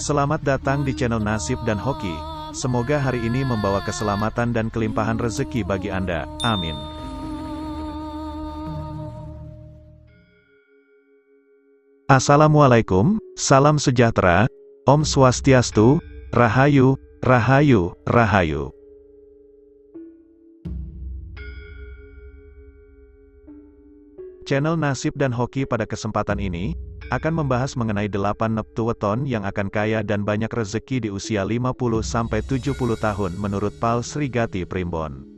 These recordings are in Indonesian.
Selamat datang di channel Nasib dan Hoki. Semoga hari ini membawa keselamatan dan kelimpahan rezeki bagi Anda. Amin. Assalamualaikum, salam sejahtera, Om Swastiastu, Rahayu, Rahayu, Rahayu. Channel Nasib dan Hoki pada kesempatan ini, akan membahas mengenai 8 neptu weton yang akan kaya dan banyak rezeki di usia 50-70 tahun menurut Pal Srigati Primbon.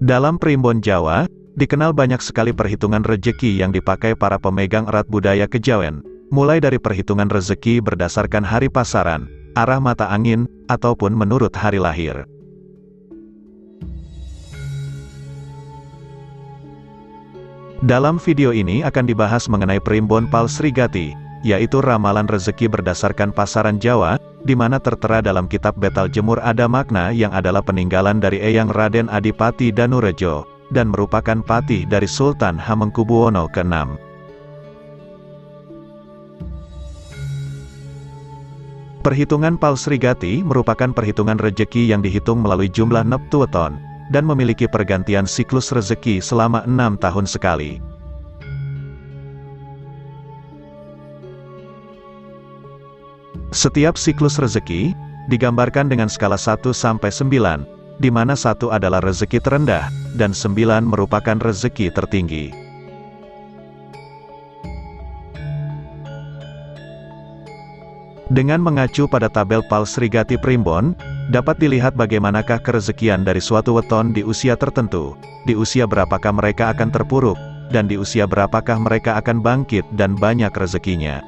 Dalam Primbon Jawa, dikenal banyak sekali perhitungan rezeki yang dipakai para pemegang erat budaya kejawen, mulai dari perhitungan rezeki berdasarkan hari pasaran, arah mata angin, ataupun menurut hari lahir. Dalam video ini akan dibahas mengenai Primbon Pal Srigati, yaitu ramalan rezeki berdasarkan pasaran Jawa, di mana tertera dalam kitab Betal Jemur ada makna yang adalah peninggalan dari Eyang Raden Adipati Danurejo, dan merupakan patih dari Sultan Hamengkubuwono ke-6. Perhitungan Pal Srigati merupakan perhitungan rejeki yang dihitung melalui jumlah neptueton, dan memiliki pergantian siklus rezeki selama enam tahun sekali. Setiap siklus rezeki, digambarkan dengan skala 1 sampai 9, di mana satu adalah rezeki terendah, dan 9 merupakan rezeki tertinggi. Dengan mengacu pada tabel Pal Srigati Primbon, dapat dilihat bagaimanakah kerezekian dari suatu weton di usia tertentu, di usia berapakah mereka akan terpuruk, dan di usia berapakah mereka akan bangkit dan banyak rezekinya.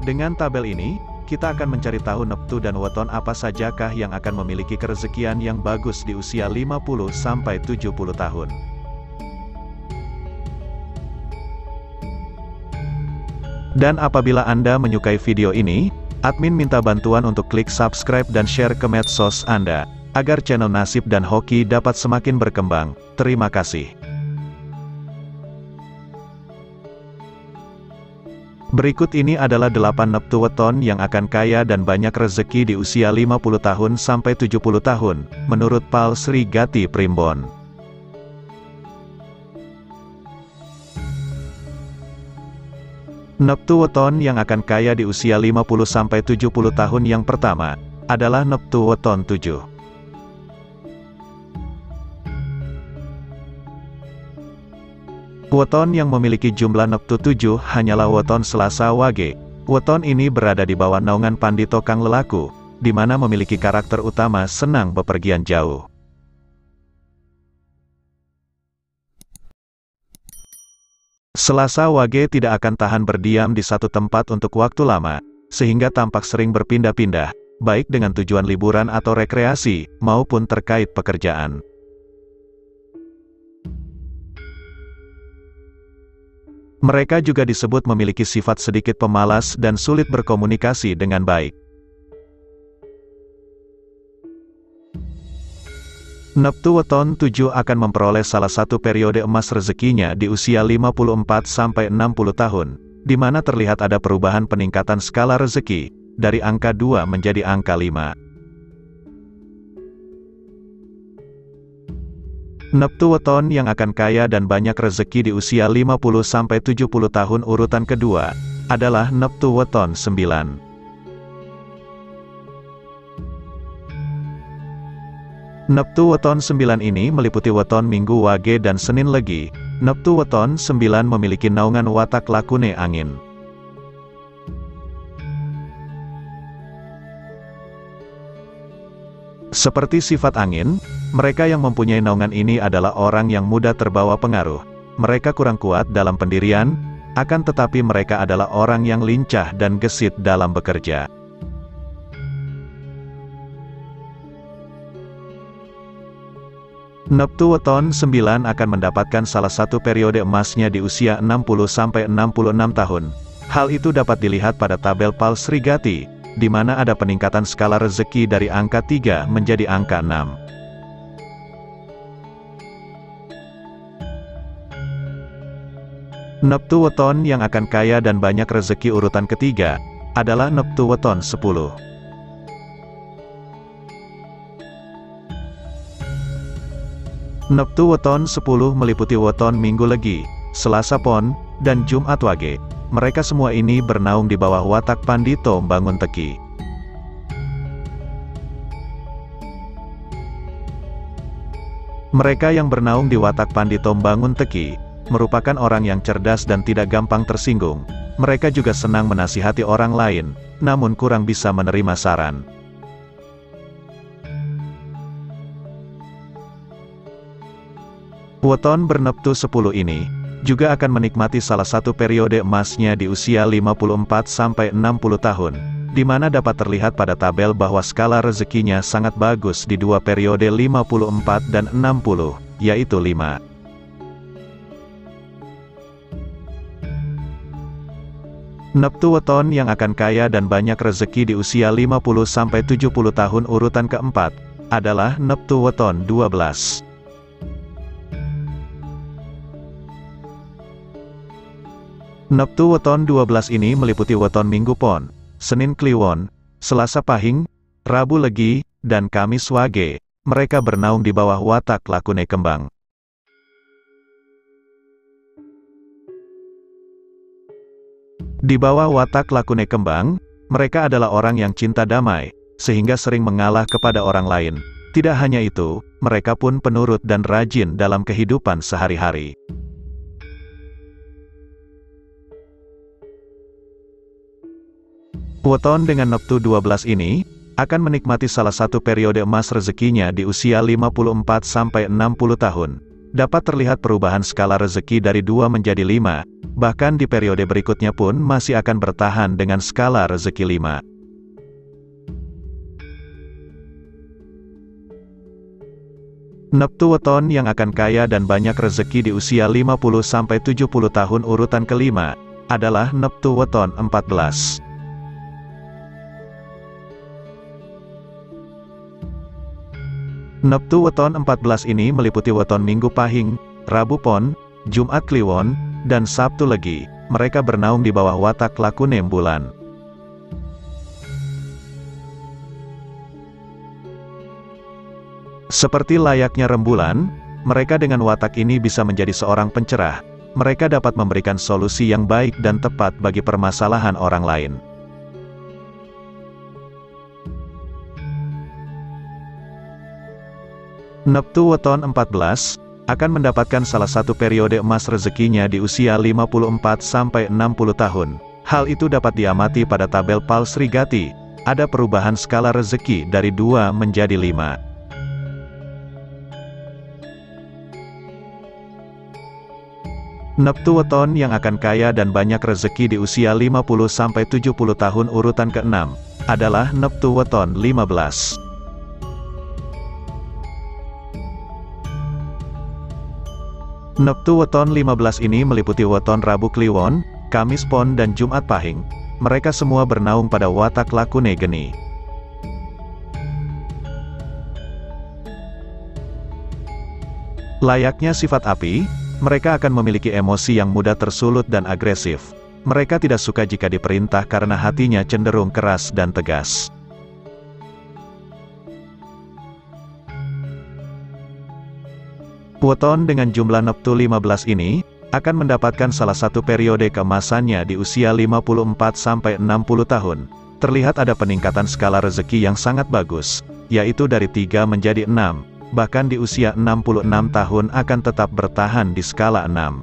Dengan tabel ini, kita akan mencari tahu neptu dan weton apa sajakah yang akan memiliki kerezekian yang bagus di usia 50-70 tahun. Dan apabila Anda menyukai video ini, admin minta bantuan untuk klik subscribe dan share ke medsos Anda, agar channel Nasib dan Hoki dapat semakin berkembang. Terima kasih. Berikut ini adalah 8 neptu weton yang akan kaya dan banyak rezeki di usia 50 tahun sampai 70 tahun, menurut Pal Sri Gati Primbon. Neptu Weton yang akan kaya di usia 50-70 tahun yang pertama, adalah Neptu Weton 7. Weton yang memiliki jumlah Neptu 7 hanyalah Weton Selasa Wage. Weton ini berada di bawah naungan Pandito Kang Lelaku, di mana memiliki karakter utama senang bepergian jauh. Selasa Wage tidak akan tahan berdiam di satu tempat untuk waktu lama, sehingga tampak sering berpindah-pindah, baik dengan tujuan liburan atau rekreasi, maupun terkait pekerjaan. Mereka juga disebut memiliki sifat sedikit pemalas dan sulit berkomunikasi dengan baik. Neptu Weton 7 akan memperoleh salah satu periode emas rezekinya di usia 54-60 tahun, di mana terlihat ada perubahan peningkatan skala rezeki, dari angka 2 menjadi angka 5. Neptu Weton yang akan kaya dan banyak rezeki di usia 50-70 tahun urutan kedua, adalah Neptu Weton 9. Neptu Weton 9 ini meliputi weton Minggu Wage dan Senin Legi. Neptu Weton 9 memiliki naungan watak lakune angin. Seperti sifat angin, mereka yang mempunyai naungan ini adalah orang yang mudah terbawa pengaruh. Mereka kurang kuat dalam pendirian, akan tetapi mereka adalah orang yang lincah dan gesit dalam bekerja. Neptu Weton 9 akan mendapatkan salah satu periode emasnya di usia 60-66 tahun. Hal itu dapat dilihat pada tabel Pal Srigati, di mana ada peningkatan skala rezeki dari angka 3 menjadi angka 6. Neptu Weton yang akan kaya dan banyak rezeki urutan ketiga, adalah Neptu Weton 10. Neptu Weton 10 meliputi Weton Minggu Legi, Selasa Pon, dan Jumat Wage. Mereka semua ini bernaung di bawah watak Pandito Bangun Teki. Mereka yang bernaung di watak Pandito Bangun Teki, merupakan orang yang cerdas dan tidak gampang tersinggung. Mereka juga senang menasihati orang lain, namun kurang bisa menerima saran. Weton berneptu 10 ini, juga akan menikmati salah satu periode emasnya di usia 54-60 tahun, di mana dapat terlihat pada tabel bahwa skala rezekinya sangat bagus di dua periode 54 dan 60, yaitu 5. Neptu Weton yang akan kaya dan banyak rezeki di usia 50-70 tahun urutan keempat, adalah Neptu Weton 12. Neptu Weton 12 ini meliputi Weton Minggu Pon, Senin Kliwon, Selasa Pahing, Rabu Legi, dan Kamis Wage. Mereka bernaung di bawah watak Lakune Kembang. Di bawah watak Lakune Kembang, mereka adalah orang yang cinta damai, sehingga sering mengalah kepada orang lain. Tidak hanya itu, mereka pun penurut dan rajin dalam kehidupan sehari-hari. Weton dengan Neptu 12 ini, akan menikmati salah satu periode emas rezekinya di usia 54-60 tahun. Dapat terlihat perubahan skala rezeki dari 2 menjadi 5, bahkan di periode berikutnya pun masih akan bertahan dengan skala rezeki 5. Neptu Weton yang akan kaya dan banyak rezeki di usia 50-70 tahun urutan kelima, adalah Neptu Weton 14. Neptu Weton 14 ini meliputi weton Minggu Pahing, Rabu Pon, Jumat Kliwon, dan Sabtu Legi. Mereka bernaung di bawah watak Lakunem bulan. Seperti layaknya rembulan, mereka dengan watak ini bisa menjadi seorang pencerah. Mereka dapat memberikan solusi yang baik dan tepat bagi permasalahan orang lain. Neptu Weton 14, akan mendapatkan salah satu periode emas rezekinya di usia 54-60 tahun. Hal itu dapat diamati pada tabel Pal Srigati, ada perubahan skala rezeki dari 2 menjadi 5. Neptu Weton yang akan kaya dan banyak rezeki di usia 50-70 tahun urutan ke-6, adalah Neptu Weton 15. Neptu Weton 15 ini meliputi weton Rabu Kliwon, Kamis Pon dan Jumat Pahing. Mereka semua bernaung pada watak lakune geni. Layaknya sifat api, mereka akan memiliki emosi yang mudah tersulut dan agresif. Mereka tidak suka jika diperintah karena hatinya cenderung keras dan tegas. Weton dengan jumlah neptu 15 ini, akan mendapatkan salah satu periode keemasannya di usia 54-60 tahun. Terlihat ada peningkatan skala rezeki yang sangat bagus, yaitu dari 3 menjadi 6, bahkan di usia 66 tahun akan tetap bertahan di skala 6.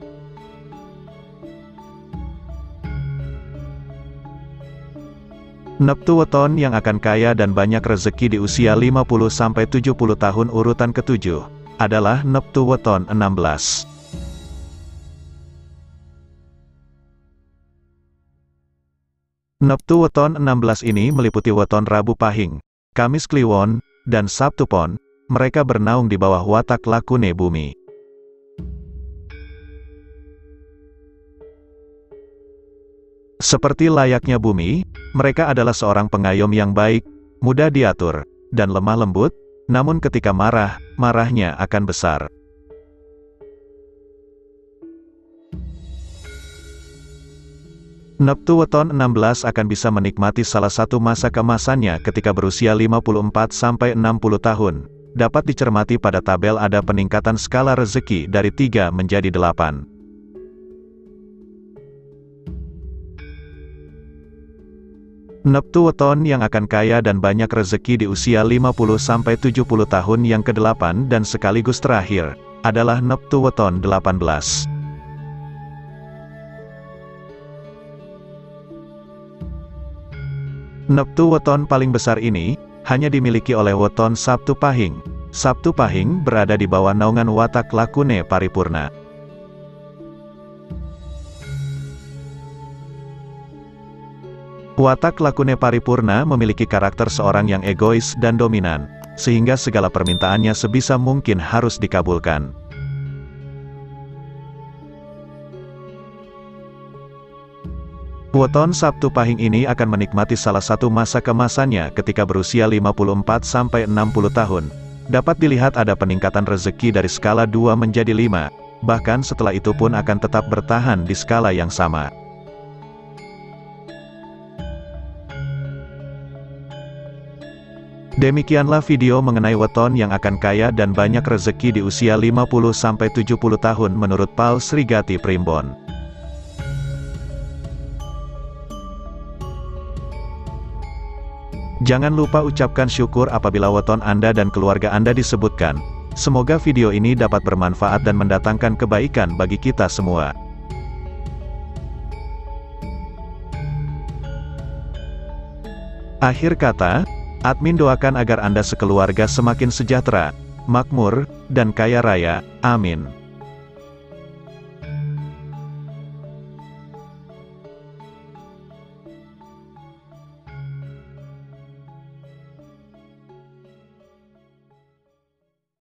Neptu Weton yang akan kaya dan banyak rezeki di usia 50-70 tahun urutan ketujuh adalah Neptu Weton 16. Neptu Weton 16 ini meliputi weton Rabu Pahing, Kamis Kliwon, dan Sabtu Pon, mereka bernaung di bawah watak lakune bumi. Seperti layaknya bumi, mereka adalah seorang pengayom yang baik, mudah diatur, dan lemah lembut, namun ketika marah, marahnya akan besar. Neptu Weton 16 akan bisa menikmati salah satu masa kemasannya ketika berusia 54-60 tahun. Dapat dicermati pada tabel ada peningkatan skala rezeki dari 3 menjadi 8. Neptu Weton yang akan kaya dan banyak rezeki di usia 50-70 tahun yang ke-8 dan sekaligus terakhir, adalah Neptu Weton 18. Neptu weton paling besar ini, hanya dimiliki oleh weton Sabtu Pahing. Sabtu Pahing berada di bawah naungan watak lakune paripurna. Watak lakune paripurna memiliki karakter seorang yang egois dan dominan, sehingga segala permintaannya sebisa mungkin harus dikabulkan. Weton Sabtu Pahing ini akan menikmati salah satu masa kemasannya ketika berusia 54-60 tahun. Dapat dilihat ada peningkatan rezeki dari skala 2 menjadi 5, bahkan setelah itu pun akan tetap bertahan di skala yang sama. Demikianlah video mengenai weton yang akan kaya dan banyak rezeki di usia 50-70 tahun menurut Pal Srigati Primbon. Jangan lupa ucapkan syukur apabila weton Anda dan keluarga Anda disebutkan. Semoga video ini dapat bermanfaat dan mendatangkan kebaikan bagi kita semua. Akhir kata, admin doakan agar Anda sekeluarga semakin sejahtera, makmur, dan kaya raya. Amin.